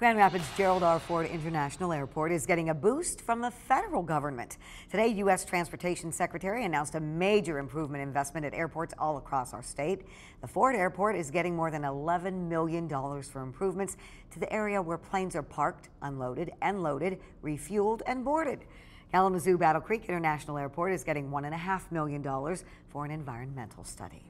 Grand Rapids Gerald R. Ford International Airport is getting a boost from the federal government. Today, U.S. Transportation Secretary announced a major improvement investment at airports all across our state. The Ford Airport is getting more than $11 million for improvements to the area where planes are parked, unloaded and loaded, refueled and boarded. Kalamazoo Battle Creek International Airport is getting $1.5 million for an environmental study.